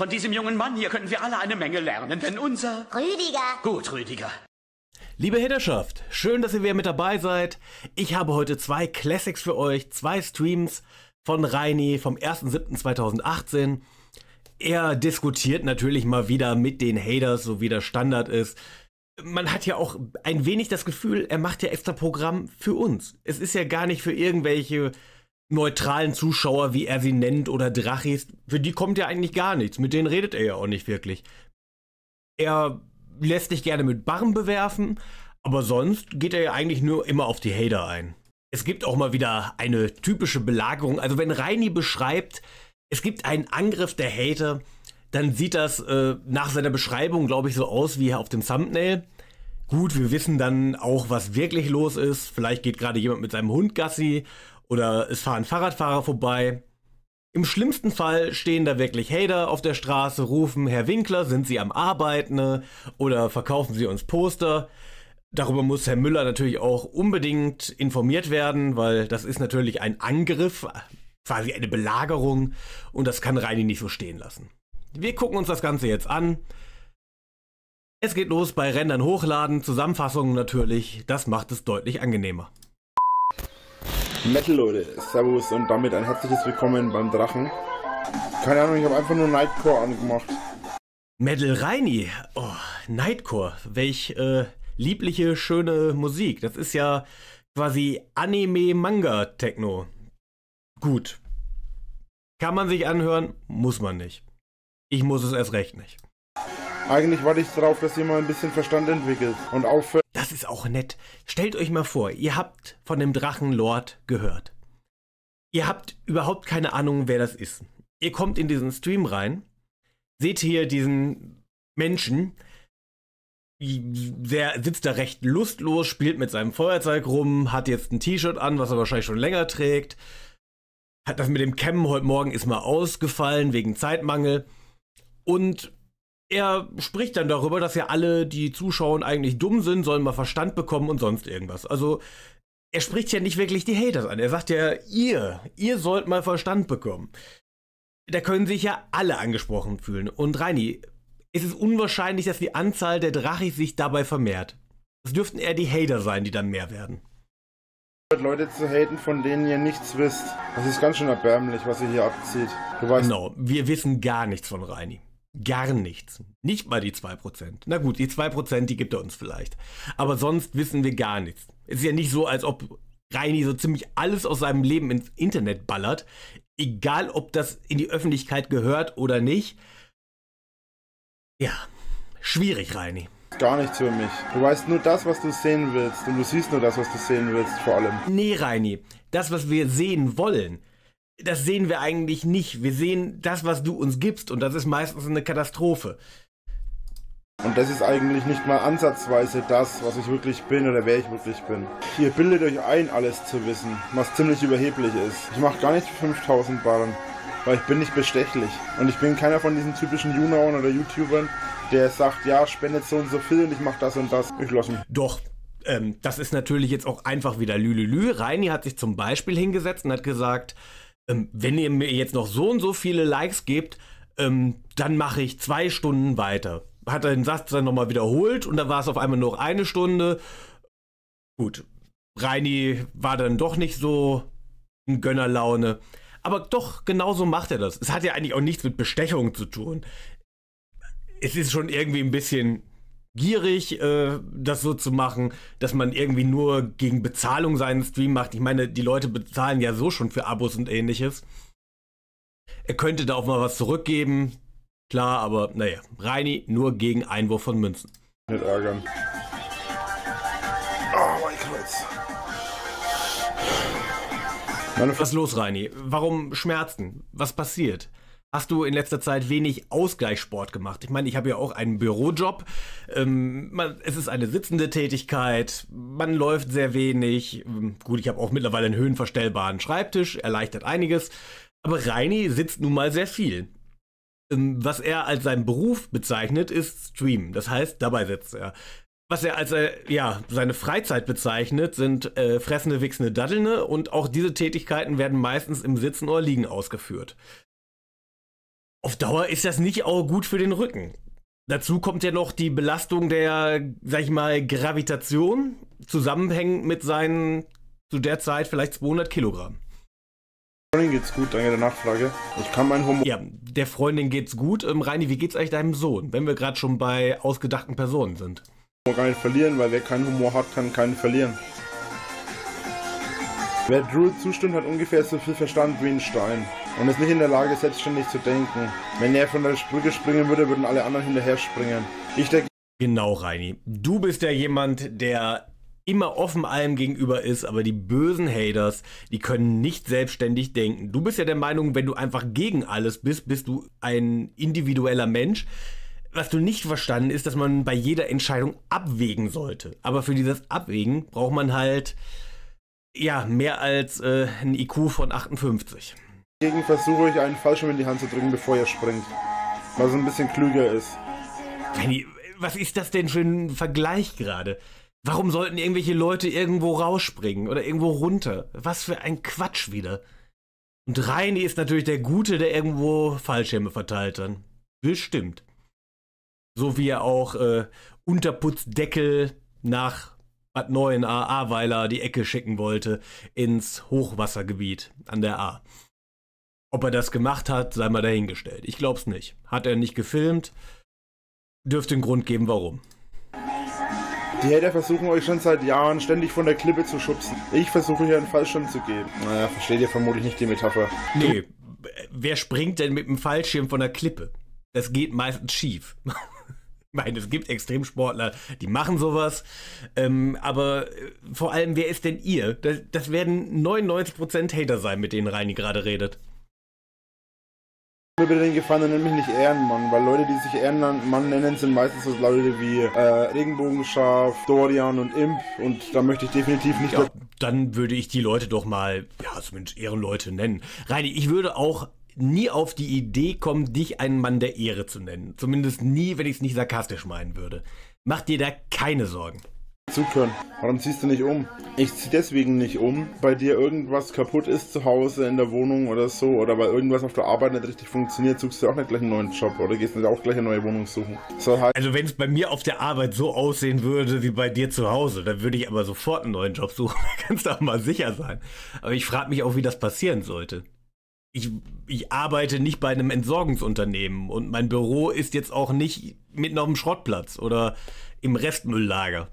Von diesem jungen Mann hier können wir alle eine Menge lernen, denn unser... Rüdiger. Gut, Rüdiger. Liebe Haterschaft, schön, dass ihr wieder mit dabei seid. Ich habe heute zwei Classics für euch, zwei Streams von Reini vom 1.7.2018. Er diskutiert natürlich mal wieder mit den Haters, so wie der Standard ist. Man hat ja auch ein wenig das Gefühl, er macht ja extra Programm für uns. Es ist ja gar nicht für irgendwelche neutralen Zuschauer, wie er sie nennt, oder Drachis. Für die kommt ja eigentlich gar nichts. Mit denen redet er ja auch nicht wirklich. Er lässt dich gerne mit Barren bewerfen, aber sonst geht er ja eigentlich nur immer auf die Hater ein. Es gibt auch mal wieder eine typische Belagerung. Also wenn Reini beschreibt, es gibt einen Angriff der Hater, dann sieht das äh, nach seiner Beschreibung, glaube ich, so aus wie auf dem Thumbnail. Gut, wir wissen dann auch, was wirklich los ist. Vielleicht geht gerade jemand mit seinem Hund Gassi oder es fahren Fahrradfahrer vorbei. Im schlimmsten Fall stehen da wirklich Hater auf der Straße, rufen, Herr Winkler, sind Sie am Arbeiten oder verkaufen Sie uns Poster. Darüber muss Herr Müller natürlich auch unbedingt informiert werden, weil das ist natürlich ein Angriff, quasi eine Belagerung und das kann Reini nicht so stehen lassen. Wir gucken uns das Ganze jetzt an. Es geht los bei Rändern hochladen, Zusammenfassungen natürlich, das macht es deutlich angenehmer. Metal Leute, Servus und damit ein herzliches Willkommen beim Drachen. Keine Ahnung, ich habe einfach nur Nightcore angemacht. Metal Reini, oh, Nightcore, welch äh, liebliche, schöne Musik. Das ist ja quasi Anime-Manga-Techno. Gut. Kann man sich anhören, muss man nicht. Ich muss es erst recht nicht. Eigentlich warte ich darauf, dass ihr mal ein bisschen Verstand entwickelt und aufhört. Das ist auch nett. Stellt euch mal vor, ihr habt von dem Drachenlord gehört. Ihr habt überhaupt keine Ahnung, wer das ist. Ihr kommt in diesen Stream rein, seht hier diesen Menschen, der sitzt da recht lustlos, spielt mit seinem Feuerzeug rum, hat jetzt ein T-Shirt an, was er wahrscheinlich schon länger trägt. Hat das mit dem Cammen heute Morgen ist mal ausgefallen wegen Zeitmangel. Und er spricht dann darüber, dass ja alle, die zuschauen, eigentlich dumm sind, sollen mal Verstand bekommen und sonst irgendwas. Also, er spricht ja nicht wirklich die Haters an. Er sagt ja, ihr, ihr sollt mal Verstand bekommen. Da können sich ja alle angesprochen fühlen. Und Reini, es ist unwahrscheinlich, dass die Anzahl der Drachis sich dabei vermehrt. Es dürften eher die Hater sein, die dann mehr werden. Leute zu haten, von denen ihr nichts wisst. Das ist ganz schön erbärmlich, was ihr hier abzieht. Du weißt. Genau, wir wissen gar nichts von Reini. Gar nichts. Nicht mal die 2%. Na gut, die 2%, die gibt er uns vielleicht. Aber sonst wissen wir gar nichts. Es ist ja nicht so, als ob Reini so ziemlich alles aus seinem Leben ins Internet ballert. Egal, ob das in die Öffentlichkeit gehört oder nicht. Ja, schwierig, Reini. Gar nichts für mich. Du weißt nur das, was du sehen willst. Und du siehst nur das, was du sehen willst, vor allem. Nee, Reini. Das, was wir sehen wollen, das sehen wir eigentlich nicht. Wir sehen das, was du uns gibst, und das ist meistens eine Katastrophe. Und das ist eigentlich nicht mal ansatzweise das, was ich wirklich bin oder wer ich wirklich bin. Ihr bildet euch ein, alles zu wissen, was ziemlich überheblich ist. Ich mache gar nicht für 5000 Barren, weil ich bin nicht bestechlich. Und ich bin keiner von diesen typischen Junauern oder YouTubern, der sagt, ja, spendet so und so viel und ich mache das und das. Ich lasse mich. Doch, ähm, das ist natürlich jetzt auch einfach wieder Lülülü. Reini hat sich zum Beispiel hingesetzt und hat gesagt, ähm, wenn ihr mir jetzt noch so und so viele Likes gebt, ähm, dann mache ich zwei Stunden weiter. Hat er den Satz dann nochmal wiederholt und dann war es auf einmal nur eine Stunde. Gut, Reini war dann doch nicht so in Gönnerlaune. Aber doch, genauso macht er das. Es hat ja eigentlich auch nichts mit Bestechung zu tun. Es ist schon irgendwie ein bisschen gierig, äh, das so zu machen, dass man irgendwie nur gegen Bezahlung seinen Stream macht. Ich meine, die Leute bezahlen ja so schon für Abos und ähnliches. Er könnte da auch mal was zurückgeben, klar, aber naja, Reini nur gegen Einwurf von Münzen. Nicht ärgern. Oh, mein Kreuz. Was ist los, Reini? Warum Schmerzen? Was passiert? Hast du in letzter Zeit wenig Ausgleichssport gemacht? Ich meine, ich habe ja auch einen Bürojob. Ähm, man, es ist eine sitzende Tätigkeit. Man läuft sehr wenig. Ähm, gut, ich habe auch mittlerweile einen höhenverstellbaren Schreibtisch, erleichtert einiges. Aber Reini sitzt nun mal sehr viel. Ähm, was er als seinen Beruf bezeichnet, ist Stream. Das heißt, dabei sitzt er. Was er als äh, ja, seine Freizeit bezeichnet, sind äh, fressende, wichsende Daddelne und auch diese Tätigkeiten werden meistens im Sitzen oder Liegen ausgeführt. Auf Dauer ist das nicht auch gut für den Rücken. Dazu kommt ja noch die Belastung der, sag ich mal, Gravitation, zusammenhängend mit seinen zu der Zeit vielleicht 200 Kilogramm. Freundin geht's gut, danke der Nachfrage. Ich kann mein Humor Ja, der Freundin geht's gut. Ähm, Reini, wie geht's eigentlich deinem Sohn, wenn wir gerade schon bei ausgedachten Personen sind? gar nicht verlieren, weil wer keinen Humor hat, kann keinen verlieren. Wer Drew zustimmt, hat ungefähr so viel Verstand wie ein Stein und ist nicht in der Lage, selbstständig zu denken. Wenn er von der Brücke springen würde, würden alle anderen hinterher springen. Ich denke, Genau, Reini. Du bist ja jemand, der immer offen allem gegenüber ist, aber die bösen Haters, die können nicht selbstständig denken. Du bist ja der Meinung, wenn du einfach gegen alles bist, bist du ein individueller Mensch. Was du nicht verstanden ist, dass man bei jeder Entscheidung abwägen sollte. Aber für dieses Abwägen braucht man halt ja mehr als äh, ein IQ von 58. dagegen versuche ich einen Fallschirm in die Hand zu drücken, bevor er springt. Was ein bisschen klüger ist. Reini, was ist das denn für ein Vergleich gerade? Warum sollten irgendwelche Leute irgendwo rausspringen oder irgendwo runter? Was für ein Quatsch wieder. Und Reini ist natürlich der Gute, der irgendwo Fallschirme verteilt dann. Bestimmt. So wie er auch äh, Unterputzdeckel nach Bad Neuen A, Ahrweiler die Ecke schicken wollte ins Hochwassergebiet an der A. Ob er das gemacht hat, sei mal dahingestellt. Ich glaub's nicht. Hat er nicht gefilmt, dürfte einen Grund geben, warum. Die Hater versuchen euch schon seit Jahren ständig von der Klippe zu schubsen. Ich versuche hier einen Fallschirm zu geben. Naja, versteht ihr vermutlich nicht die Metapher. Nee, wer springt denn mit dem Fallschirm von der Klippe? Das geht meistens schief. Ich meine, es gibt Extremsportler, die machen sowas. Ähm, aber äh, vor allem, wer ist denn ihr? Das, das werden 99% Hater sein, mit denen Reini gerade redet. Mir bitte den Gefallen, nenn mich nicht Ehrenmann, weil Leute, die sich Ehrenmann nennen, sind meistens so Leute wie äh, Regenbogenschaf, Dorian und Imp und da möchte ich definitiv nicht Ja, dann würde ich die Leute doch mal, ja, zumindest Ehrenleute nennen. Reini, ich würde auch nie auf die Idee kommen, dich einen Mann der Ehre zu nennen. Zumindest nie, wenn ich es nicht sarkastisch meinen würde. Mach dir da keine Sorgen. Zuhören. Warum ziehst du nicht um? Ich zieh deswegen nicht um, weil dir irgendwas kaputt ist zu Hause in der Wohnung oder so oder weil irgendwas auf der Arbeit nicht richtig funktioniert, suchst du auch nicht gleich einen neuen Job oder gehst nicht auch gleich eine neue Wohnung suchen. Soll halt Also wenn es bei mir auf der Arbeit so aussehen würde wie bei dir zu Hause, dann würde ich aber sofort einen neuen Job suchen. Kannst du auch mal sicher sein. Aber ich frage mich auch, wie das passieren sollte. Ich, ich arbeite nicht bei einem Entsorgungsunternehmen und mein Büro ist jetzt auch nicht mitten auf dem Schrottplatz oder im Restmülllager.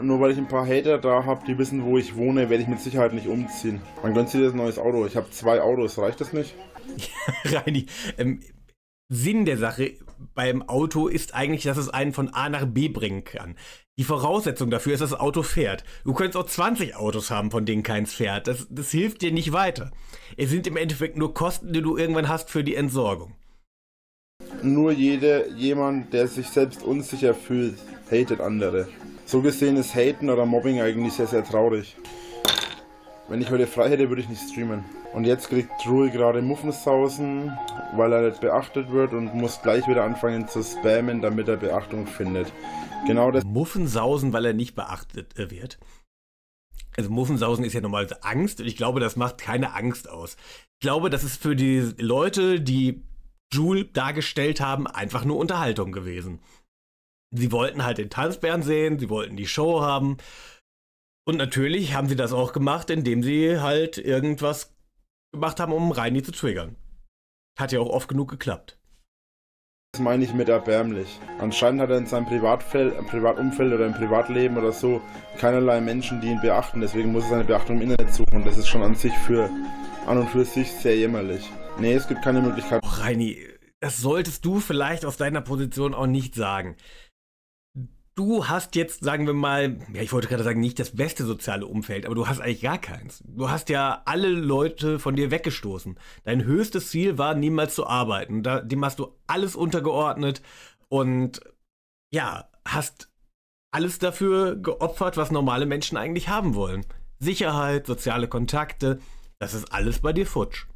Nur weil ich ein paar Hater da habe, die wissen, wo ich wohne, werde ich mit Sicherheit nicht umziehen. Man gönnt sich das neues Auto. Ich habe zwei Autos, reicht das nicht? Reini, ähm, Sinn der Sache beim Auto ist eigentlich, dass es einen von A nach B bringen kann. Die Voraussetzung dafür ist, dass das Auto fährt. Du könntest auch 20 Autos haben, von denen keins fährt. Das, das hilft dir nicht weiter. Es sind im Endeffekt nur Kosten, die du irgendwann hast für die Entsorgung. Nur jede, jemand, der sich selbst unsicher fühlt, hatet andere. So gesehen ist Haten oder Mobbing eigentlich sehr, sehr traurig. Wenn ich heute frei hätte, würde ich nicht streamen. Und jetzt kriegt Drew gerade Muffensausen, weil er nicht beachtet wird und muss gleich wieder anfangen zu spammen, damit er Beachtung findet. Genau das Muffensausen, weil er nicht beachtet äh, wird. Also Muffensausen ist ja normalerweise Angst und ich glaube, das macht keine Angst aus. Ich glaube, das ist für die Leute, die Jule dargestellt haben, einfach nur Unterhaltung gewesen. Sie wollten halt den Tanzbären sehen, sie wollten die Show haben. Und natürlich haben sie das auch gemacht, indem sie halt irgendwas gemacht haben, um Reini zu triggern. Hat ja auch oft genug geklappt. meine ich mit erbärmlich. Anscheinend hat er in seinem Privatfeld, im Privatumfeld oder im Privatleben oder so keinerlei Menschen, die ihn beachten. Deswegen muss er seine Beachtung im Internet suchen. Und das ist schon an sich für an und für sich sehr jämmerlich. Nee, es gibt keine Möglichkeit. Och, Reini, das solltest du vielleicht aus deiner Position auch nicht sagen. Du hast jetzt, sagen wir mal, ja, ich wollte gerade sagen, nicht das beste soziale Umfeld, aber du hast eigentlich gar keins. Du hast ja alle Leute von dir weggestoßen. Dein höchstes Ziel war, niemals zu arbeiten. Da, dem hast du alles untergeordnet und ja, hast alles dafür geopfert, was normale Menschen eigentlich haben wollen. Sicherheit, soziale Kontakte, das ist alles bei dir futsch.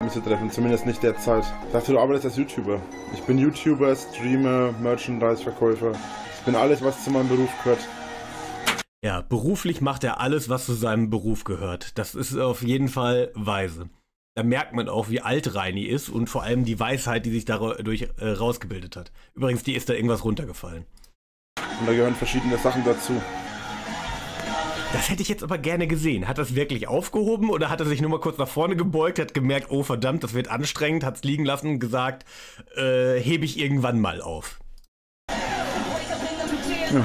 mich zu treffen, zumindest nicht derzeit. Dachte, du arbeitest als YouTuber. Ich bin YouTuber, Streamer, Merchandise-Verkäufer. Ich bin alles, was zu meinem Beruf gehört. Ja, beruflich macht er alles, was zu seinem Beruf gehört. Das ist auf jeden Fall weise. Da merkt man auch, wie alt Reini ist und vor allem die Weisheit, die sich dadurch äh, rausgebildet hat. Übrigens, die ist da irgendwas runtergefallen. Und da gehören verschiedene Sachen dazu. Das hätte ich jetzt aber gerne gesehen. Hat das wirklich aufgehoben oder hat er sich nur mal kurz nach vorne gebeugt, hat gemerkt, oh verdammt, das wird anstrengend, hat es liegen lassen und gesagt, äh, hebe ich irgendwann mal auf. Ja.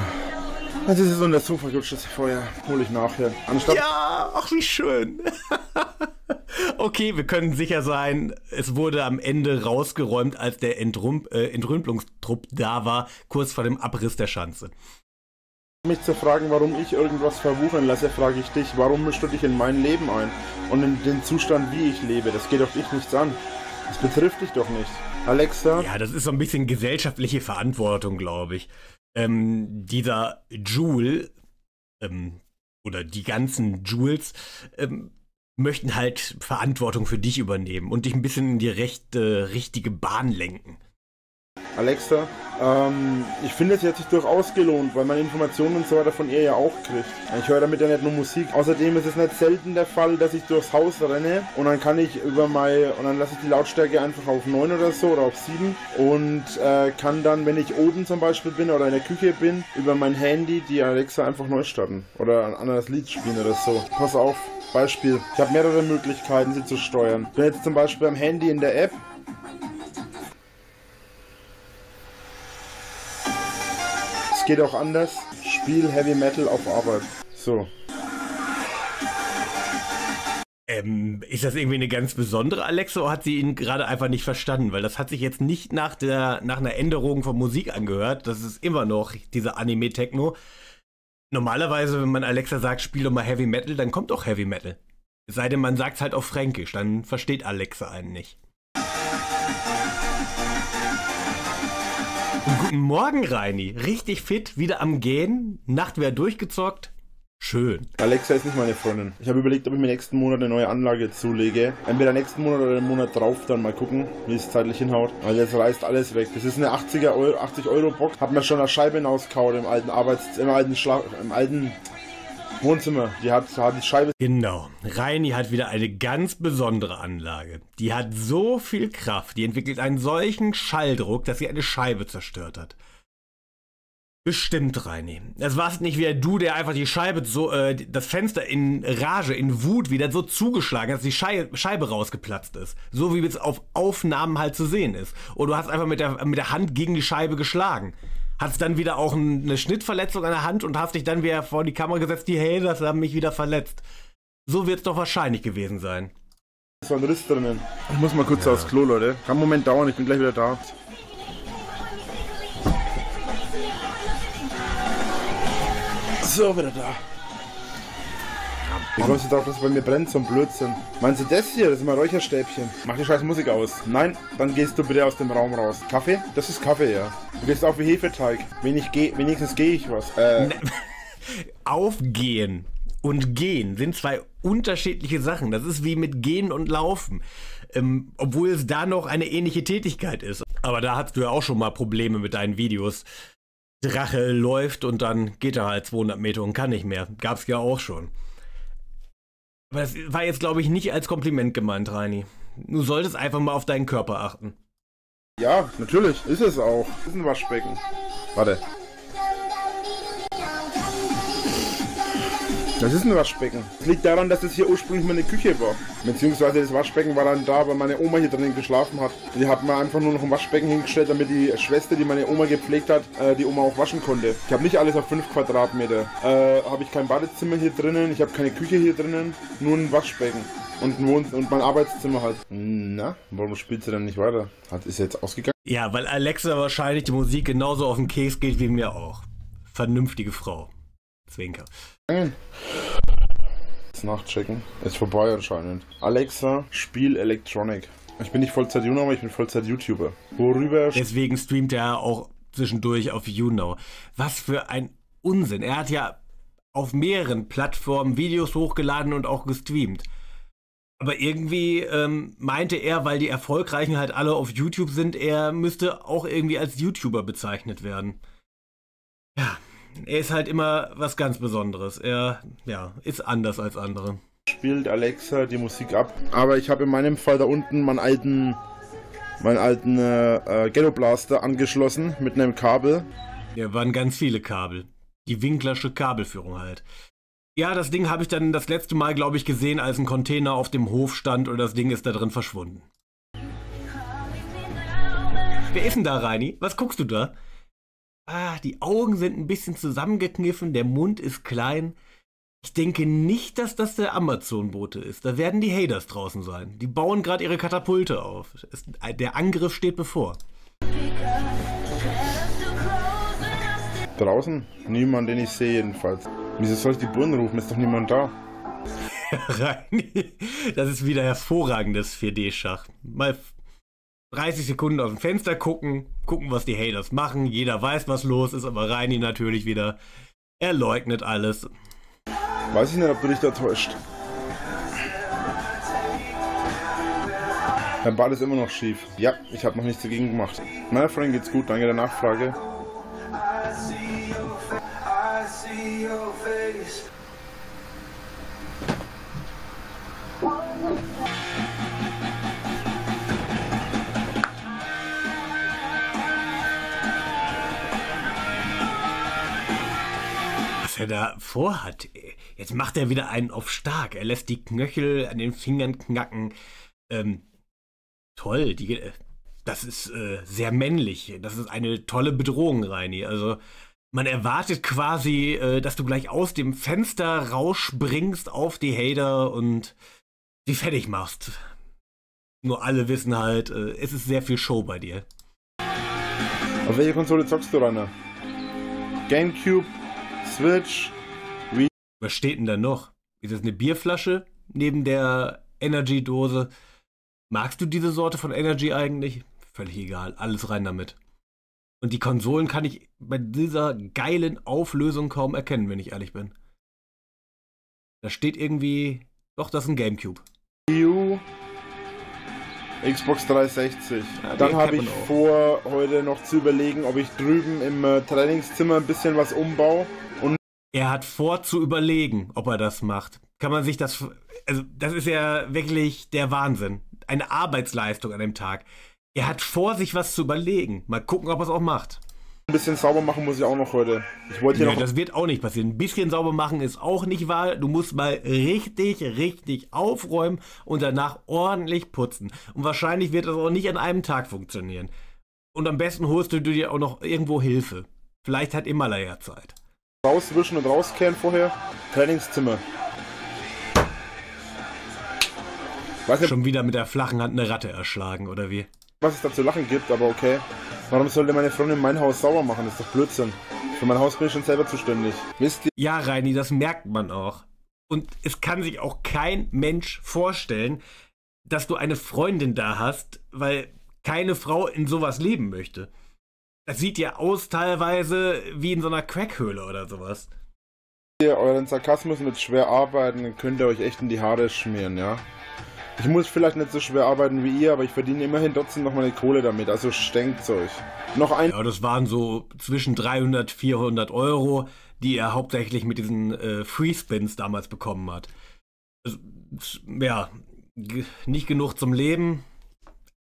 Es ist so in der Sofa gerutscht, das Feuer hole ich nachher. Anstatt ja, ach wie schön. okay, wir können sicher sein, es wurde am Ende rausgeräumt, als der Entrüm äh, Entrümpelungstrupp da war, kurz vor dem Abriss der Schanze. Mich zu fragen, warum ich irgendwas verwuchern lasse, frage ich dich, warum mischst du dich in mein Leben ein? Und in den Zustand, wie ich lebe, das geht doch dich nichts an. Das betrifft dich doch nicht. Alexa? Ja, das ist so ein bisschen gesellschaftliche Verantwortung, glaube ich ähm, dieser Jewel ähm, oder die ganzen Jewels ähm, möchten halt Verantwortung für dich übernehmen und dich ein bisschen in die rechte, richtige Bahn lenken. Alexa, ähm, ich finde, sie hat sich durchaus gelohnt, weil man Informationen und so weiter von ihr ja auch kriegt. Ich höre damit ja nicht nur Musik. Außerdem ist es nicht selten der Fall, dass ich durchs Haus renne und dann kann ich über mein, und dann lasse ich die Lautstärke einfach auf 9 oder so oder auf 7 und äh, kann dann, wenn ich oben zum Beispiel bin oder in der Küche bin, über mein Handy die Alexa einfach neu starten oder ein anderes Lied spielen oder so. Pass auf, Beispiel. Ich habe mehrere Möglichkeiten, sie zu steuern. Ich bin jetzt zum Beispiel am Handy in der App geht auch anders. Spiel Heavy Metal auf Arbeit. So. Ähm, ist das irgendwie eine ganz besondere Alexa oder hat sie ihn gerade einfach nicht verstanden? Weil das hat sich jetzt nicht nach, der, nach einer Änderung von Musik angehört. Das ist immer noch diese Anime-Techno. Normalerweise, wenn man Alexa sagt, spiel doch mal Heavy Metal, dann kommt auch Heavy Metal. Es sei denn, man sagt es halt auf Fränkisch, dann versteht Alexa einen nicht. Guten Morgen, Reini. Richtig fit, wieder am Gehen. Nacht wieder durchgezockt. Schön. Alexa ist nicht meine Freundin. Ich habe überlegt, ob ich mir nächsten Monat eine neue Anlage zulege. Entweder nächsten Monat oder den Monat drauf, dann mal gucken, wie es zeitlich hinhaut. Weil jetzt reißt alles weg. Das ist eine 80er Euro, 80 Euro Box. Hat mir schon eine Scheibe hinausgehauen im alten Arbeits, im alten Schlag, im alten Wohnzimmer. Die hat, hat die Scheibe. Genau. Reini hat wieder eine ganz besondere Anlage. Die hat so viel Kraft, die entwickelt einen solchen Schalldruck, dass sie eine Scheibe zerstört hat. Bestimmt, Reini. Es war nicht wie du, der einfach die Scheibe so, äh, das Fenster in Rage, in Wut wieder so zugeschlagen hat, dass die Schei Scheibe rausgeplatzt ist. So wie es auf Aufnahmen halt zu sehen ist. Oder du hast einfach mit der, mit der Hand gegen die Scheibe geschlagen hast dann wieder auch eine Schnittverletzung an der Hand und hast dich dann wieder vor die Kamera gesetzt, die hey, das haben mich wieder verletzt. So wird es doch wahrscheinlich gewesen sein. Es war ein Riss drinnen. Ich muss mal kurz ja. aufs Klo, Leute. Kann einen Moment dauern, ich bin gleich wieder da. So, wieder da. Kommst du darauf, dass es bei mir brennt, so ein Blödsinn? Meinst du das hier? Das ist mein Räucherstäbchen. Mach die scheiß Musik aus. Nein, dann gehst du bitte aus dem Raum raus. Kaffee? Das ist Kaffee, ja. Du gehst auf wie Hefeteig. Wenig geh wenigstens gehe ich was. Äh. Aufgehen und gehen sind zwei unterschiedliche Sachen. Das ist wie mit Gehen und Laufen. Ähm, obwohl es da noch eine ähnliche Tätigkeit ist. Aber da hast du ja auch schon mal Probleme mit deinen Videos. Drache läuft und dann geht er halt 200 Meter und kann nicht mehr. Gab's ja auch schon. Aber das war jetzt, glaube ich, nicht als Kompliment gemeint, Reini. Du solltest einfach mal auf deinen Körper achten. Ja, natürlich, ist es auch. Ist ein Waschbecken. Warte. Das ist ein Waschbecken. Das liegt daran, dass das hier ursprünglich meine Küche war. Beziehungsweise das Waschbecken war dann da, weil meine Oma hier drin geschlafen hat. Die hat mir einfach nur noch ein Waschbecken hingestellt, damit die Schwester, die meine Oma gepflegt hat, äh, die Oma auch waschen konnte. Ich habe nicht alles auf 5 Quadratmeter. Äh, habe ich kein Badezimmer hier drinnen, ich habe keine Küche hier drinnen, nur ein Waschbecken. Und, ein Wohn und mein Arbeitszimmer halt. Na, warum spielt sie dann nicht weiter? Hat, ist jetzt ausgegangen? Ja, weil Alexa wahrscheinlich die Musik genauso auf den Käse geht wie mir auch. Vernünftige Frau. Zwinker. Jetzt nachchecken. Ist vorbei anscheinend. Alexa, Spiel Electronic. Ich bin nicht Vollzeit YouNow, aber ich bin Vollzeit YouTuber. Worüber? Deswegen streamt er auch zwischendurch auf YouNow. Was für ein Unsinn. Er hat ja auf mehreren Plattformen Videos hochgeladen und auch gestreamt. Aber irgendwie ähm, meinte er, weil die Erfolgreichen halt alle auf YouTube sind, er müsste auch irgendwie als YouTuber bezeichnet werden. Ja, er ist halt immer was ganz Besonderes. Er, ja, ist anders als andere. spielt Alexa die Musik ab. Aber ich habe in meinem Fall da unten meinen alten, meinen alten äh, Ghetto Blaster angeschlossen mit einem Kabel. Ja, waren ganz viele Kabel. Die Winklersche Kabelführung halt. Ja, das Ding habe ich dann das letzte Mal, glaube ich, gesehen, als ein Container auf dem Hof stand und das Ding ist da drin verschwunden. Wer ist denn da, Reini? Was guckst du da? Ah, die Augen sind ein bisschen zusammengekniffen, der Mund ist klein. Ich denke nicht, dass das der Amazon-Bote ist. Da werden die Haters draußen sein. Die bauen gerade ihre Katapulte auf. Es, der Angriff steht bevor. Draußen? Niemand, den ich sehe jedenfalls. Wieso soll ich die Bullen rufen? Ist doch niemand da. Reini, das ist wieder hervorragendes 4D-Schach. Mal 30 Sekunden aus dem Fenster gucken, gucken, was die Haters machen. Jeder weiß, was los ist, aber Reini natürlich wieder. Er leugnet alles. Weiß ich nicht, ob du dich da täuscht. Mein Ball ist immer noch schief. Ja, ich habe noch nichts dagegen gemacht. Meiner Freundin geht's gut, danke der Nachfrage. Was er da vorhat. Jetzt macht er wieder einen auf stark. Er lässt die Knöchel an den Fingern knacken. Ähm, toll, die, das ist äh, sehr männlich. Das ist eine tolle Bedrohung, Reini. Also, man erwartet quasi, äh, dass du gleich aus dem Fenster rausspringst auf die Hater und sie fertig machst. Nur alle wissen halt, äh, es ist sehr viel Show bei dir. Auf welche Konsole zockst du, Rainer? Gamecube, Switch, Wii. Was steht denn da noch? Ist das eine Bierflasche neben der Energy-Dose? Magst du diese Sorte von Energy eigentlich? Völlig egal, alles rein damit. Und die Konsolen kann ich bei dieser geilen Auflösung kaum erkennen, wenn ich ehrlich bin. Da steht irgendwie, doch, das ist ein Gamecube. Wii U, Xbox 360. Ja, Dann habe ich vor, heute noch zu überlegen, ob ich drüben im äh, Trainingszimmer ein bisschen was umbaue. Er hat vor zu überlegen, ob er das macht. Kann man sich das. Also, das ist ja wirklich der Wahnsinn. Eine Arbeitsleistung an dem Tag. Er hat vor, sich was zu überlegen. Mal gucken, ob er es auch macht. ein bisschen sauber machen muss ich auch noch heute. Ich wollte hier Nee, noch das wird auch nicht passieren. Ein bisschen sauber machen ist auch nicht wahr. Du musst mal richtig, richtig aufräumen und danach ordentlich putzen. Und wahrscheinlich wird das auch nicht an einem Tag funktionieren. Und am besten holst du dir auch noch irgendwo Hilfe. Vielleicht hat Himalaya Zeit. Rauswischen und rauskehren vorher. Trainingszimmer. Weiß nicht, Schon wieder mit der flachen Hand eine Ratte erschlagen, oder wie? was es da zu lachen gibt, aber okay. Warum sollte meine Freundin mein Haus sauber machen? Das ist doch Blödsinn. Für mein Haus bin ich schon selber zuständig. Wisst ihr, Ja, Reini, das merkt man auch. Und es kann sich auch kein Mensch vorstellen, dass du eine Freundin da hast, weil keine Frau in sowas leben möchte. Das sieht ja aus teilweise wie in so einer Crackhöhle oder sowas. ihr euren Sarkasmus mit schwer arbeiten, dann könnt ihr euch echt in die Haare schmieren, ja? Ich muss vielleicht nicht so schwer arbeiten wie ihr, aber ich verdiene immerhin trotzdem noch meine Kohle damit, also stänkt's euch. Noch ein Ja, das waren so zwischen 300, 400 Euro, die er hauptsächlich mit diesen äh, Free Spins damals bekommen hat. Also, ja, nicht genug zum Leben.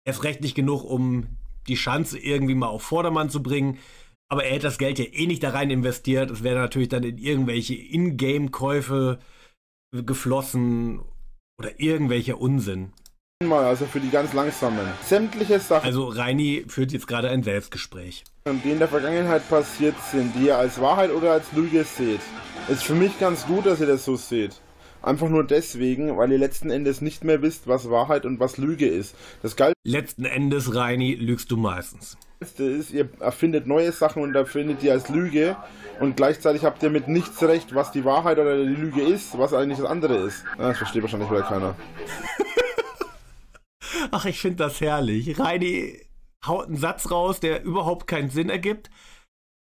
Erst recht nicht genug, um die Chance irgendwie mal auf Vordermann zu bringen. Aber er hätte das Geld ja eh nicht da rein investiert. Es wäre natürlich dann in irgendwelche Ingame-Käufe geflossen oder irgendwelcher Unsinn. Mal, also für die ganz langsamen. Sämtliche Sachen, Also Reini führt jetzt gerade ein Selbstgespräch. die in der Vergangenheit passiert sind, die ihr als Wahrheit oder als Lüge seht, ist für mich ganz gut, dass ihr das so seht. Einfach nur deswegen, weil ihr letzten Endes nicht mehr wisst, was Wahrheit und was Lüge ist. Das Letzten Endes, Reini, lügst du meistens. Geilste ist, ihr erfindet neue Sachen und erfindet die als Lüge und gleichzeitig habt ihr mit nichts recht, was die Wahrheit oder die Lüge ist, was eigentlich das andere ist. Ah, Das versteht wahrscheinlich wieder keiner. Ach, ich finde das herrlich. Reini haut einen Satz raus, der überhaupt keinen Sinn ergibt.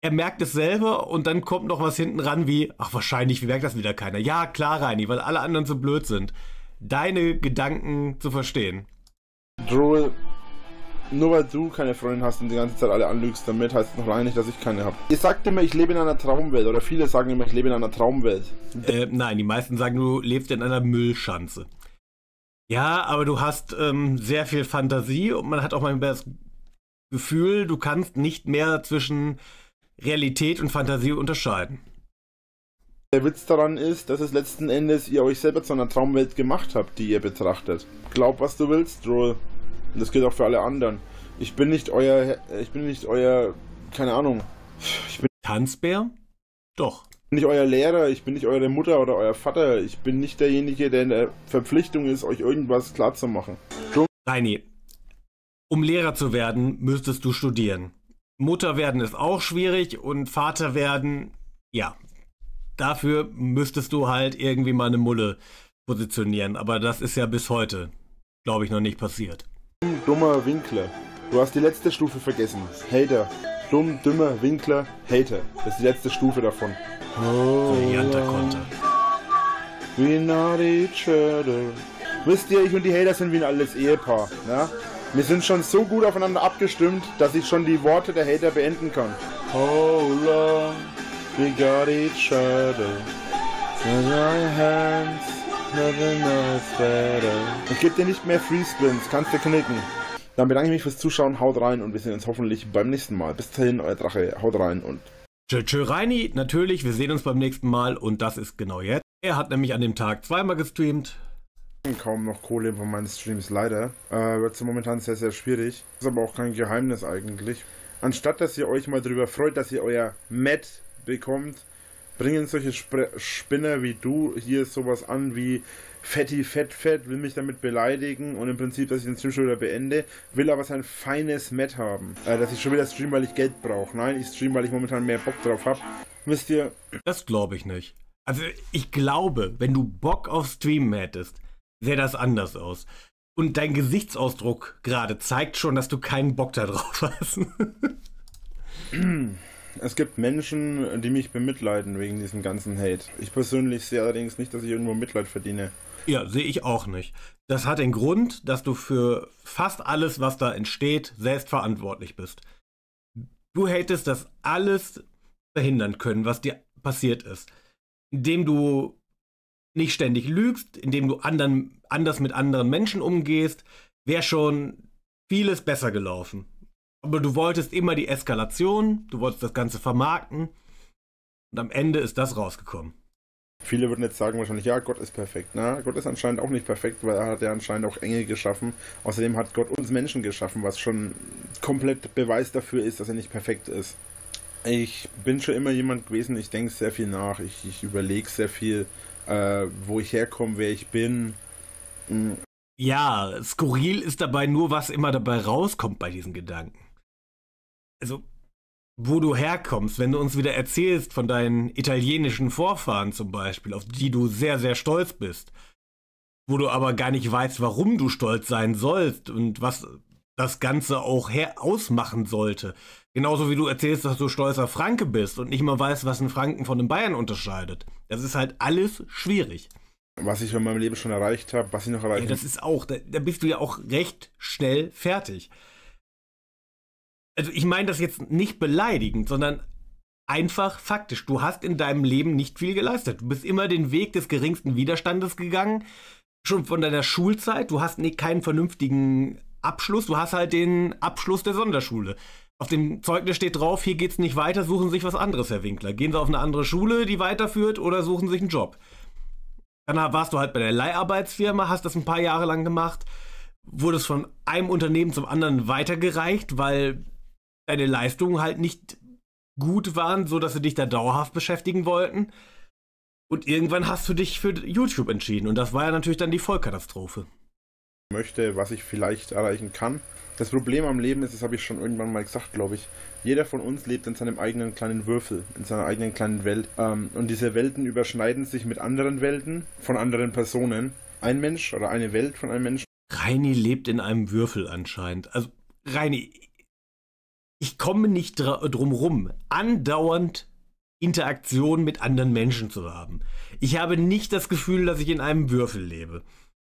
Er merkt es selber und dann kommt noch was hinten ran wie, ach wahrscheinlich merkt das wieder keiner. Ja, klar, Reini, weil alle anderen so blöd sind. Deine Gedanken zu verstehen. Drool, Nur weil du keine Freundin hast und die ganze Zeit alle anlügst damit, heißt es noch lange nicht, dass ich keine habe. Ihr sagt immer, ich lebe in einer Traumwelt oder viele sagen immer, ich lebe in einer Traumwelt. Äh, nein, die meisten sagen, du lebst in einer Müllschanze. Ja, aber du hast ähm, sehr viel Fantasie und man hat auch manchmal das Gefühl, du kannst nicht mehr zwischen Realität und Fantasie unterscheiden. Der Witz daran ist, dass es letzten Endes ihr euch selber zu einer Traumwelt gemacht habt, die ihr betrachtet. Glaub, was du willst, Joel. Und das gilt auch für alle anderen. Ich bin nicht euer, ich bin nicht euer, keine Ahnung. Ich bin Tanzbär? Doch. nicht euer Lehrer, ich bin nicht eure Mutter oder euer Vater. Ich bin nicht derjenige, der in der Verpflichtung ist, euch irgendwas klarzumachen. Reini, um Lehrer zu werden, müsstest du studieren. Mutter werden ist auch schwierig und Vater werden, ja. Dafür müsstest du halt irgendwie mal eine Mulle positionieren. Aber das ist ja bis heute, glaube ich, noch nicht passiert. Dummer Winkler. Du hast die letzte Stufe vergessen. Hater. Dumm, dümmer Winkler, Hater. Das ist die letzte Stufe davon. Oh, Brillanter Konter. We not each other. Wisst ihr, ich und die Hater sind wie ein altes Ehepaar. Ne? Wir sind schon so gut aufeinander abgestimmt, dass ich schon die Worte der Hater beenden kann. Oh long we got each other. In our hands, never knows better. Ich gebe dir nicht mehr Free Spins, kannst du knicken. Dann bedanke ich mich fürs Zuschauen, haut rein und wir sehen uns hoffentlich beim nächsten Mal. Bis dahin, euer Drache, haut rein und Tschö, tschö, Reini, natürlich, wir sehen uns beim nächsten Mal und das ist genau jetzt. Er hat nämlich an dem Tag zweimal gestreamt. Kaum noch Kohle von meinen Streams, leider. Äh, wird so momentan sehr, sehr schwierig. Ist aber auch kein Geheimnis eigentlich. Anstatt dass ihr euch mal darüber freut, dass ihr euer Met bekommt, bringen solche Spr Spinner wie du hier sowas an wie Fetti Fett Fett, will mich damit beleidigen und im Prinzip, dass ich den Stream schon wieder beende, will aber sein feines Met haben. Äh, dass ich schon wieder stream, weil ich Geld brauche. Nein, ich stream, weil ich momentan mehr Bock drauf habe. Wisst ihr, Das glaube ich nicht. Also ich glaube, wenn du Bock auf Streamen hättest, sähe das anders aus. Und dein Gesichtsausdruck gerade zeigt schon, dass du keinen Bock darauf hast. Es gibt Menschen, die mich bemitleiden wegen diesem ganzen Hate. Ich persönlich sehe allerdings nicht, dass ich irgendwo Mitleid verdiene. ja, sehe ich auch nicht. Das hat den Grund, dass du für fast alles, was da entsteht, selbst verantwortlich bist. Du hättest das alles verhindern können, was dir passiert ist. Indem du nicht ständig lügst, indem du anderen, anders mit anderen Menschen umgehst, wäre schon vieles besser gelaufen. Aber du wolltest immer die Eskalation, du wolltest das Ganze vermarkten und am Ende ist das rausgekommen. Viele würden jetzt sagen wahrscheinlich, ja, Gott ist perfekt. Na, Gott ist anscheinend auch nicht perfekt, weil er hat ja anscheinend auch Engel geschaffen. Außerdem hat Gott uns Menschen geschaffen, was schon komplett Beweis dafür ist, dass er nicht perfekt ist. Ich bin schon immer jemand gewesen, ich denke sehr viel nach, ich, ich überlege sehr viel, äh, wo ich herkomme, wer ich bin. Ja, skurril ist dabei nur, was immer dabei rauskommt bei diesen Gedanken. Also, wo du herkommst, wenn du uns wieder erzählst von deinen italienischen Vorfahren zum Beispiel, auf die du sehr, sehr stolz bist, wo du aber gar nicht weißt, warum du stolz sein sollst und was das Ganze auch her ausmachen sollte. Genauso wie du erzählst, dass du stolzer Franke bist und nicht mal weißt, was ein Franken von einem Bayern unterscheidet. Das ist halt alles schwierig. Was ich in meinem Leben schon erreicht habe, was ich noch Ja, erreichen das ist auch, da, da bist du ja auch recht schnell fertig. Also ich meine das jetzt nicht beleidigend, sondern einfach faktisch. Du hast in deinem Leben nicht viel geleistet. Du bist immer den Weg des geringsten Widerstandes gegangen, schon von deiner Schulzeit. Du hast nee, keinen vernünftigen Abschluss. Du hast halt den Abschluss der Sonderschule. Auf dem Zeugnis steht drauf, hier geht's nicht weiter, suchen Sie sich was anderes, Herr Winkler. Gehen Sie auf eine andere Schule, die weiterführt, oder suchen Sie sich einen Job. Dann warst du halt bei der Leiharbeitsfirma, hast das ein paar Jahre lang gemacht, wurdest von einem Unternehmen zum anderen weitergereicht, weil deine Leistungen halt nicht gut waren, so dass sie dich da dauerhaft beschäftigen wollten. Und irgendwann hast du dich für YouTube entschieden und das war ja natürlich dann die Vollkatastrophe. Möchte, was ich vielleicht erreichen kann. Das Problem am Leben ist, das habe ich schon irgendwann mal gesagt, glaube ich, jeder von uns lebt in seinem eigenen kleinen Würfel, in seiner eigenen kleinen Welt. Ähm, und diese Welten überschneiden sich mit anderen Welten von anderen Personen. Ein Mensch oder eine Welt von einem Menschen Reini lebt in einem Würfel anscheinend. Also, Reini, ich komme nicht drum rum, andauernd Interaktion mit anderen Menschen zu haben. Ich habe nicht das Gefühl, dass ich in einem Würfel lebe.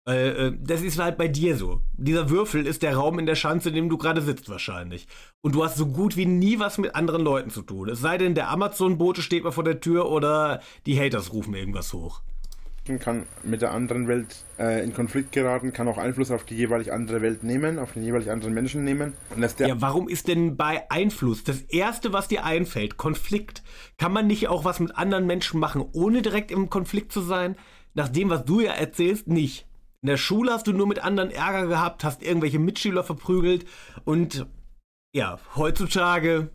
Äh, das ist halt bei dir so. Dieser Würfel ist der Raum in der Schanze, in dem du gerade sitzt wahrscheinlich. Und du hast so gut wie nie was mit anderen Leuten zu tun. Es sei denn, der Amazon-Bote steht mal vor der Tür oder die Haters rufen irgendwas hoch. Kann mit der anderen Welt äh, in Konflikt geraten, kann auch Einfluss auf die jeweilig andere Welt nehmen, auf den jeweilig anderen Menschen nehmen. ja, warum ist denn bei Einfluss das Erste, was dir einfällt, Konflikt? Kann man nicht auch was mit anderen Menschen machen, ohne direkt im Konflikt zu sein? Nach dem, was du ja erzählst, nicht. In der Schule hast du nur mit anderen Ärger gehabt, hast irgendwelche Mitschüler verprügelt und ja, heutzutage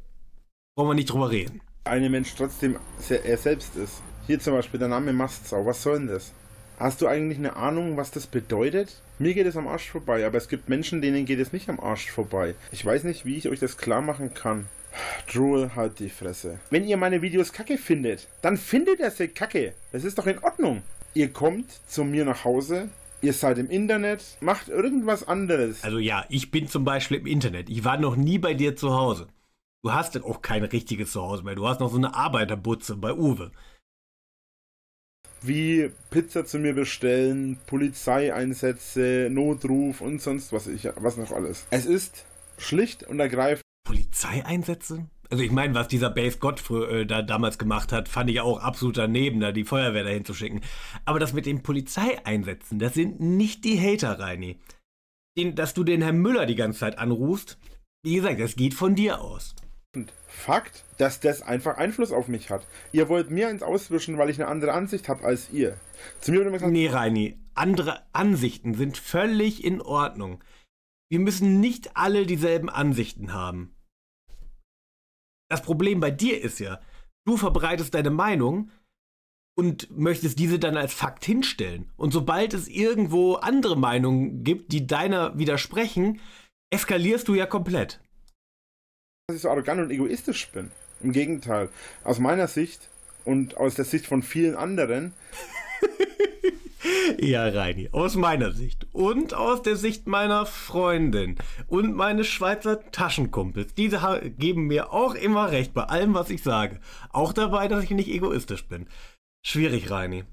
brauchen wir nicht drüber reden. Ein Mensch trotzdem er selbst ist. Hier zum Beispiel der Name Mastzau, was soll denn das? Hast du eigentlich eine Ahnung, was das bedeutet? Mir geht es am Arsch vorbei, aber es gibt Menschen, denen geht es nicht am Arsch vorbei. Ich weiß nicht, wie ich euch das klar machen kann. Drool, halt die Fresse. Wenn ihr meine Videos kacke findet, dann findet ihr sie kacke. Das ist doch in Ordnung. Ihr kommt zu mir nach Hause, Ihr seid im Internet, macht irgendwas anderes. Also ja, ich bin zum Beispiel im Internet. Ich war noch nie bei dir zu Hause. Du hast auch kein richtiges Zuhause mehr. Du hast noch so eine Arbeiterbutze bei Uwe. Wie Pizza zu mir bestellen, Polizeieinsätze, Notruf und sonst was ich was noch alles. Es ist schlicht und ergreifend. Polizeieinsätze? Also ich meine, was dieser Base Gott äh, da damals gemacht hat, fand ich auch absolut daneben, da die Feuerwehr dahin zu schicken. Aber das mit den Polizeieinsätzen, das sind nicht die Hater, Reini. Den, dass du den Herrn Müller die ganze Zeit anrufst, wie gesagt, das geht von dir aus. Und Fakt, dass das einfach Einfluss auf mich hat. Ihr wollt mir eins auswischen, weil ich eine andere Ansicht habe als ihr. Zu mir wurde gesagt, nee, Reini, andere Ansichten sind völlig in Ordnung. Wir müssen nicht alle dieselben Ansichten haben. Das Problem bei dir ist ja, du verbreitest deine Meinung und möchtest diese dann als Fakt hinstellen. Und sobald es irgendwo andere Meinungen gibt, die deiner widersprechen, eskalierst du ja komplett. Dass ich so arrogant und egoistisch bin. Im Gegenteil. Aus meiner Sicht und aus der Sicht von vielen anderen ja, Reini, aus meiner Sicht und aus der Sicht meiner Freundin und meines Schweizer Taschenkumpels. Diese geben mir auch immer recht bei allem, was ich sage. Auch dabei, dass ich nicht egoistisch bin. Schwierig, Reini.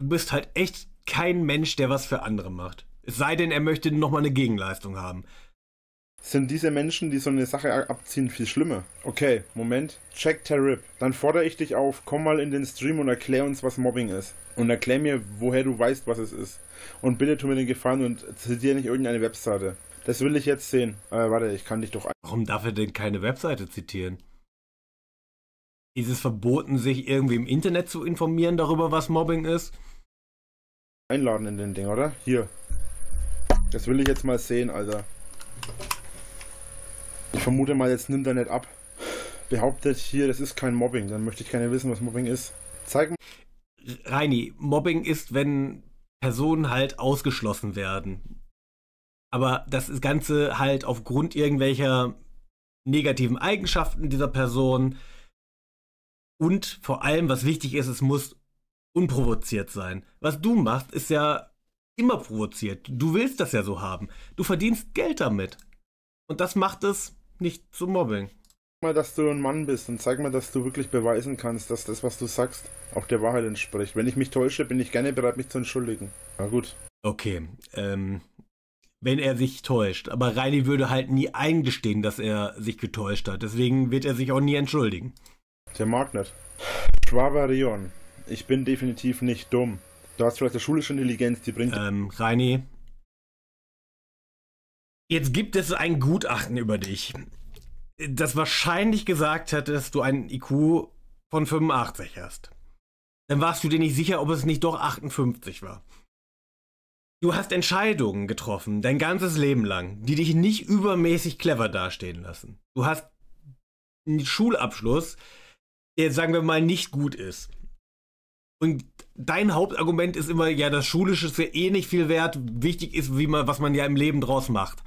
Du bist halt echt kein Mensch, der was für andere macht. Es sei denn, er möchte nochmal eine Gegenleistung haben sind diese Menschen, die so eine Sache abziehen, viel schlimmer. Okay, Moment. Check Terrib. Dann fordere ich dich auf, komm mal in den Stream und erklär uns, was Mobbing ist. Und erklär mir, woher du weißt, was es ist. Und bitte tu mir den Gefallen und zitiere nicht irgendeine Webseite. Das will ich jetzt sehen. Äh, warte, ich kann dich doch. Warum darf er denn keine Webseite zitieren? Ist es verboten, sich irgendwie im Internet zu informieren darüber, was Mobbing ist? Einladen in den Ding, oder? Hier. Das will ich jetzt mal sehen, Alter. Ich vermute mal, jetzt nimmt er nicht ab. Behauptet hier, das ist kein Mobbing. Dann möchte ich gerne wissen, was Mobbing ist. Zeig mal. Reini, Mobbing ist, wenn Personen halt ausgeschlossen werden. Aber das Ganze halt aufgrund irgendwelcher negativen Eigenschaften dieser Person und vor allem, was wichtig ist, es muss unprovoziert sein. Was du machst, ist ja immer provoziert. Du willst das ja so haben. Du verdienst Geld damit. Und das macht es nicht zu Mobbing. Mal, dass du ein Mann bist und zeig mal, dass du wirklich beweisen kannst, dass das, was du sagst, auch der Wahrheit entspricht. Wenn ich mich täusche, bin ich gerne bereit, mich zu entschuldigen. Na gut. Okay, ähm, wenn er sich täuscht. Aber Reini würde halt nie eingestehen, dass er sich getäuscht hat. Deswegen wird er sich auch nie entschuldigen. Der mag nicht. Schwaberion. Ich bin definitiv nicht dumm. Du hast vielleicht eine schulische Intelligenz, die bringt. Ähm, Reini, Jetzt gibt es ein Gutachten über dich, das wahrscheinlich gesagt hat, dass du einen IQ von 85 hast. Dann warst du dir nicht sicher, ob es nicht doch 58 war. Du hast Entscheidungen getroffen, dein ganzes Leben lang, die dich nicht übermäßig clever dastehen lassen. Du hast einen Schulabschluss, der, sagen wir mal, nicht gut ist. Und dein Hauptargument ist immer, ja, das Schulische ist ja eh nicht viel wert. Wichtig ist, wie man, was man ja im Leben draus macht.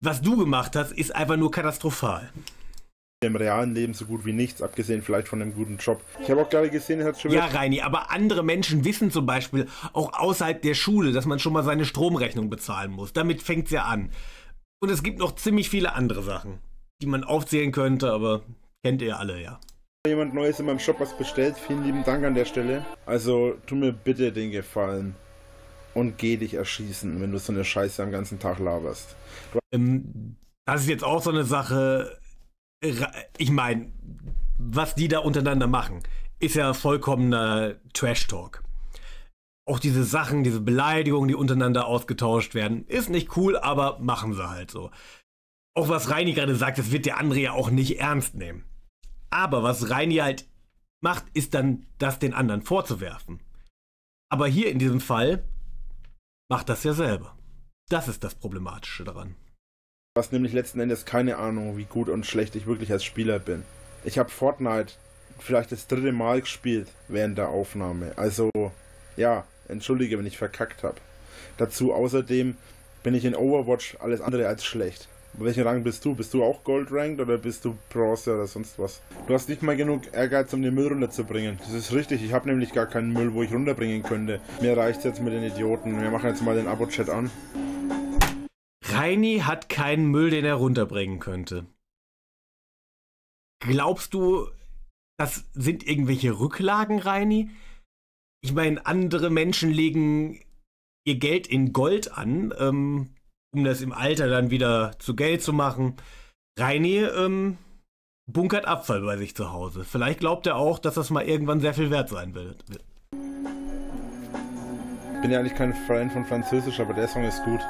Was du gemacht hast, ist einfach nur katastrophal. Im realen Leben so gut wie nichts, abgesehen vielleicht von einem guten Job. Ich habe auch gerade gesehen, er hat schon Ja, Reini, aber andere Menschen wissen zum Beispiel auch außerhalb der Schule, dass man schon mal seine Stromrechnung bezahlen muss. Damit fängt es ja an. Und es gibt noch ziemlich viele andere Sachen, die man aufzählen könnte, aber kennt ihr alle, ja jemand Neues in meinem Shop was bestellt. Vielen lieben Dank an der Stelle. Also tu mir bitte den Gefallen. und geh dich erschießen, wenn du so eine Scheiße am ganzen Tag laberst. Ähm, das ist jetzt auch so eine Sache. Ich meine, was die da untereinander machen, ist ja vollkommener Trash-Talk. Auch diese Sachen, diese Beleidigungen, die untereinander ausgetauscht werden, ist nicht cool, aber machen sie halt so. Auch was Reini gerade sagt, das wird der andere ja auch nicht ernst nehmen. Aber was Reini halt macht, ist dann, das den anderen vorzuwerfen. Aber hier in diesem Fall macht das ja selber. Das ist das Problematische daran. Hast nämlich letzten Endes keine Ahnung, wie gut und schlecht ich wirklich als Spieler bin. Ich habe Fortnite vielleicht das dritte Mal gespielt während der Aufnahme. Also, ja, entschuldige, wenn ich verkackt habe. Dazu außerdem bin ich in Overwatch alles andere als schlecht. Welchen Rang bist du? Bist du auch Gold Ranked oder bist du Bronze oder sonst was? Du hast nicht mal genug Ehrgeiz, um den Müll runterzubringen. Das ist richtig. Ich habe nämlich gar keinen Müll, wo ich runterbringen könnte. Mir reicht's jetzt mit den Idioten. Wir machen jetzt mal den Abo-Chat an. Reini hat keinen Müll, den er runterbringen könnte. Glaubst du, das sind irgendwelche Rücklagen, Reini? Ich meine, andere Menschen legen ihr Geld in Gold an. Ähm, um das im Alter dann wieder zu Geld zu machen. Reini ähm, bunkert Abfall bei sich zu Hause. Vielleicht glaubt er auch, dass das mal irgendwann sehr viel wert sein wird. Ich bin ja eigentlich kein Fan von Französisch, aber der Song ist gut.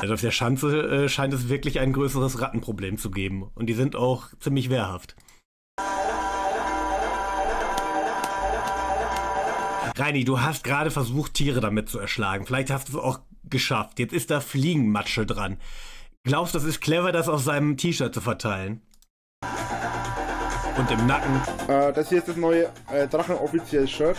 Also auf der Schanze äh, scheint es wirklich ein größeres Rattenproblem zu geben. Und die sind auch ziemlich wehrhaft. Reini, du hast gerade versucht, Tiere damit zu erschlagen. Vielleicht hast du es auch geschafft. Jetzt ist da Fliegenmatsche dran. Glaubst du, das ist clever, das auf seinem T-Shirt zu verteilen? Und im Nacken. Äh, das hier ist das neue äh, Drachen-offiziell-Shirt.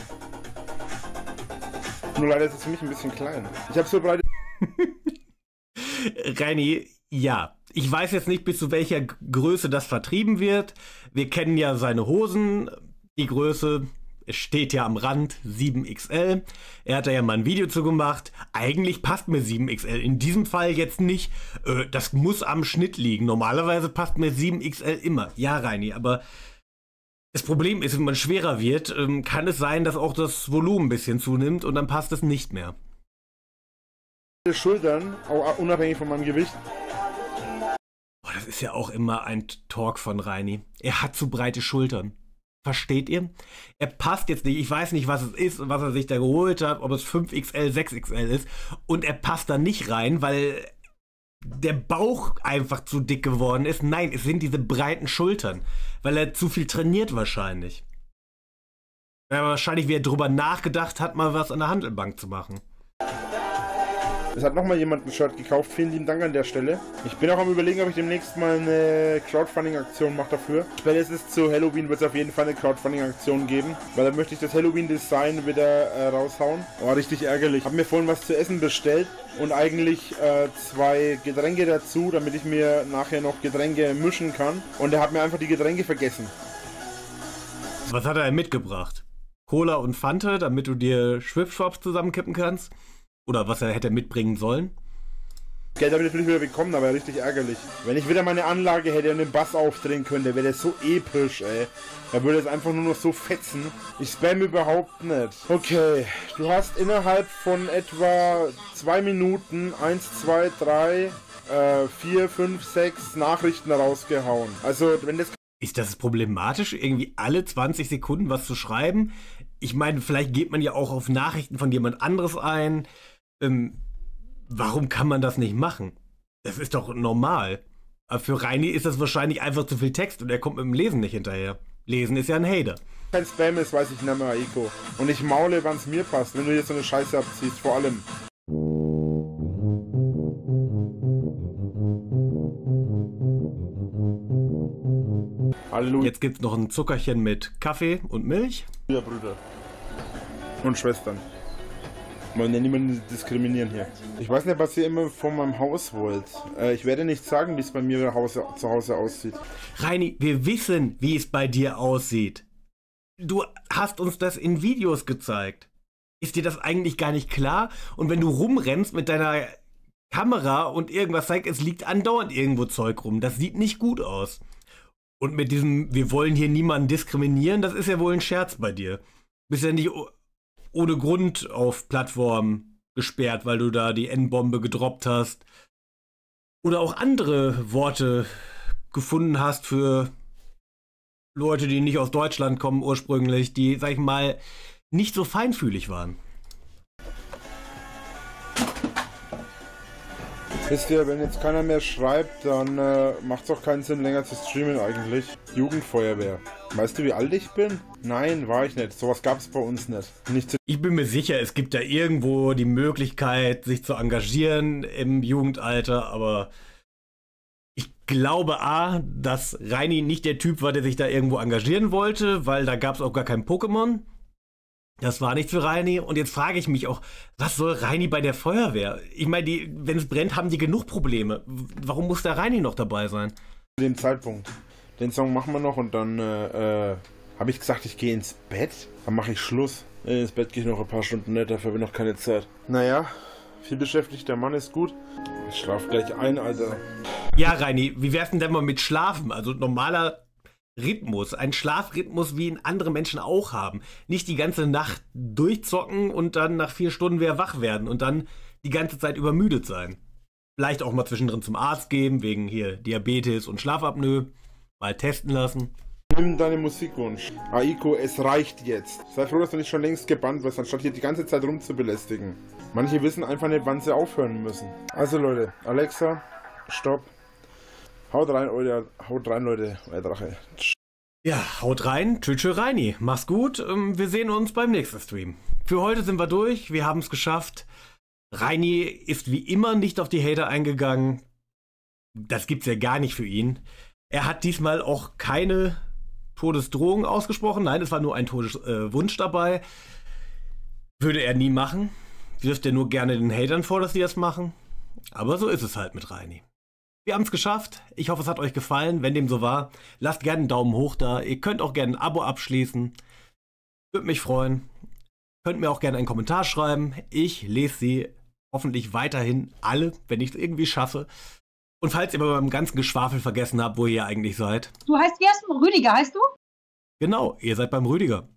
Nur leider ist es für mich ein bisschen klein. Ich habe so breite. Reini, ja. Ich weiß jetzt nicht, bis zu welcher Größe das vertrieben wird. Wir kennen ja seine Hosen. Die Größe steht ja am Rand 7XL. Er hat da ja mal ein Video zu gemacht. Eigentlich passt mir 7XL. In diesem Fall jetzt nicht. Äh, das muss am Schnitt liegen. Normalerweise passt mir 7XL immer. Ja, Reini, aber das Problem ist, wenn man schwerer wird, ähm, kann es sein, dass auch das Volumen ein bisschen zunimmt und dann passt es nicht mehr. Schultern, auch unabhängig von meinem Gewicht. Boah, das ist ja auch immer ein Talk von Reini. Er hat zu breite Schultern. Versteht ihr? Er passt jetzt nicht. Ich weiß nicht, was es ist und was er sich da geholt hat, ob es 5XL, 6XL ist. Und er passt da nicht rein, weil der Bauch einfach zu dick geworden ist. Nein, es sind diese breiten Schultern, weil er zu viel trainiert wahrscheinlich. Ja, wahrscheinlich, wie er drüber nachgedacht hat, mal was an der Handelbank zu machen. Es hat nochmal jemand ein Shirt gekauft. Vielen lieben Dank an der Stelle. Ich bin auch am überlegen, ob ich demnächst mal eine Crowdfunding-Aktion mache dafür. Spätestens zu Halloween wird es auf jeden Fall eine Crowdfunding-Aktion geben, weil dann möchte ich das Halloween-Design wieder äh, raushauen. War richtig ärgerlich. Hab mir vorhin was zu essen bestellt und eigentlich äh, zwei Getränke dazu, damit ich mir nachher noch Getränke mischen kann. Und er hat mir einfach die Getränke vergessen. Was hat er mitgebracht? Cola und Fanta, damit du dir Schwipschwaps zusammenkippen kannst? Oder was er hätte mitbringen sollen. Geld habe ich natürlich wieder bekommen, aber richtig ärgerlich. Wenn ich wieder meine Anlage hätte und den Bass aufdrehen könnte, wäre das so episch, ey. Da würde es einfach nur noch so fetzen. Ich spam überhaupt nicht. Okay, du hast innerhalb von etwa zwei Minuten 1, 2, 3, 4, 5, 6 Nachrichten rausgehauen. Also, wenn das. Ist das problematisch, irgendwie alle 20 Sekunden was zu schreiben? Ich meine, vielleicht geht man ja auch auf Nachrichten von jemand anderes ein. Ähm, warum kann man das nicht machen? Das ist doch normal. Aber für Reini ist das wahrscheinlich einfach zu viel Text und er kommt mit dem Lesen nicht hinterher. Lesen ist ja ein Hater. Kein Spam ist, weiß ich nicht mehr, Eiko. Und ich maule, wann es mir passt, wenn du jetzt so eine Scheiße abziehst, vor allem. Hallo. Jetzt gibt's noch ein Zuckerchen mit Kaffee und Milch. Ja, Brüder. Und Schwestern. Wollen ja niemanden diskriminieren hier. Ich weiß nicht, was ihr immer von meinem Haus wollt. Äh, ich werde nicht sagen, wie es bei mir zu Hause aussieht. Reini, wir wissen, wie es bei dir aussieht. Du hast uns das in Videos gezeigt. Ist dir das eigentlich gar nicht klar? Und wenn du rumrennst mit deiner Kamera und irgendwas zeigst, es liegt andauernd irgendwo Zeug rum. Das sieht nicht gut aus. Und mit diesem, wir wollen hier niemanden diskriminieren, das ist ja wohl ein Scherz bei dir. Bist ja nicht ohne Grund auf Plattformen gesperrt, weil du da die N-Bombe gedroppt hast. Oder auch andere Worte gefunden hast für Leute, die nicht aus Deutschland kommen ursprünglich, die, sag ich mal, nicht so feinfühlig waren. Wisst ihr, wenn jetzt keiner mehr schreibt, dann äh, macht es auch keinen Sinn, länger zu streamen eigentlich. Jugendfeuerwehr. Weißt du, wie alt ich bin? Nein, war ich nicht. Sowas gab es bei uns nicht. nicht ich bin mir sicher, es gibt da irgendwo die Möglichkeit, sich zu engagieren im Jugendalter, aber ich glaube A, dass Reini nicht der Typ war, der sich da irgendwo engagieren wollte, weil da gab es auch gar kein Pokémon. Das war nichts für Reini. Und jetzt frage ich mich auch, was soll Reini bei der Feuerwehr? Ich meine, wenn es brennt, haben die genug Probleme. Warum muss der Reini noch dabei sein? Zu dem Zeitpunkt. Den Song machen wir noch und dann äh, äh, habe ich gesagt, ich gehe ins Bett. Dann mache ich Schluss. Ins Bett gehe ich noch ein paar Stunden nicht, dafür habe ich noch keine Zeit. Naja, viel beschäftigt, der Mann ist gut. Ich schlaf gleich ein, Alter. Ja, Reini, wie wär's denn denn mal mit Schlafen? Also normaler Rhythmus, ein Schlafrhythmus, wie ihn andere Menschen auch haben. Nicht die ganze Nacht durchzocken und dann nach vier Stunden wieder wach werden und dann die ganze Zeit übermüdet sein. Vielleicht auch mal zwischendrin zum Arzt gehen, wegen hier Diabetes und Schlafapnoe. Mal testen lassen. Nimm deinen Musikwunsch. Aiko, es reicht jetzt. Sei froh, dass du nicht schon längst gebannt wirst, anstatt hier die ganze Zeit rumzubelästigen. Manche wissen einfach nicht, wann sie aufhören müssen. Also Leute, Alexa, stopp. Haut rein, euer, haut rein, Leute, euer Drache. Ja, haut rein, tschüss, Reini. Mach's gut, ähm, wir sehen uns beim nächsten Stream. Für heute sind wir durch, wir haben es geschafft. Reini ist wie immer nicht auf die Hater eingegangen. Das gibt's ja gar nicht für ihn. Er hat diesmal auch keine Todesdrohung ausgesprochen. Nein, es war nur ein Todeswunsch äh, dabei. Würde er nie machen. Wirft er nur gerne den Hatern vor, dass sie das machen. Aber so ist es halt mit Reini. Wir haben es geschafft. Ich hoffe, es hat euch gefallen. Wenn dem so war, lasst gerne einen Daumen hoch da. Ihr könnt auch gerne ein Abo abschließen. Würde mich freuen. Könnt mir auch gerne einen Kommentar schreiben. Ich lese sie hoffentlich weiterhin alle, wenn ich es irgendwie schaffe. Und falls ihr beim ganzen Geschwafel vergessen habt, wo ihr eigentlich seid. Du heißt, wie heißt du? Rüdiger heißt du? Genau, ihr seid beim Rüdiger.